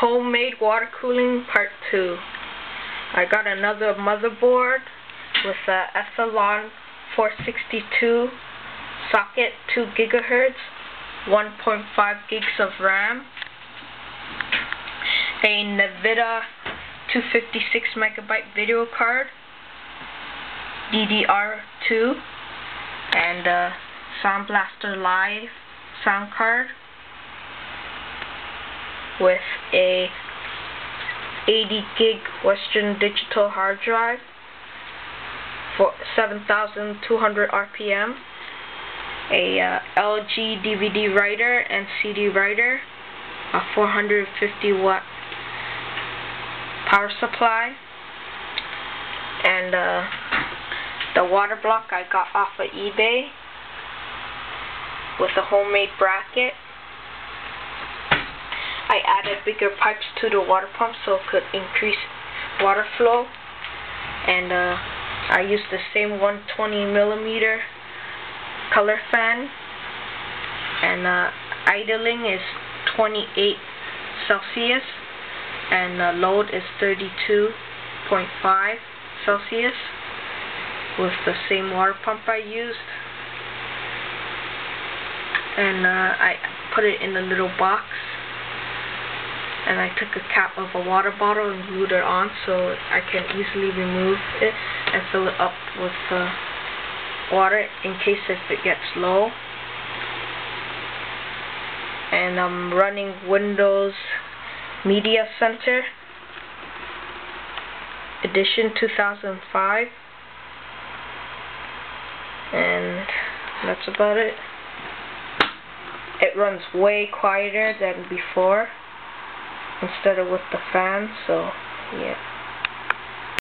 homemade water cooling part 2. I got another motherboard with a Athlon 462 socket 2 gigahertz 1.5 gigs of RAM a NVIDIA 256 megabyte video card DDR2 and a Sound Blaster Live sound card with a 80 gig Western Digital hard drive for 7200 RPM a uh, LG DVD writer and CD writer a 450 watt power supply and uh, the water block I got off of eBay with a homemade bracket I added bigger pipes to the water pump so it could increase water flow. And uh, I used the same 120 millimeter color fan. And uh, idling is 28 Celsius. And the load is 32.5 Celsius with the same water pump I used. And uh, I put it in a little box and I took a cap of a water bottle and glued it on so I can easily remove it and fill it up with uh, water in case if it gets low. And I'm running Windows Media Center edition 2005 and that's about it. It runs way quieter than before instead of with the fan, so yeah.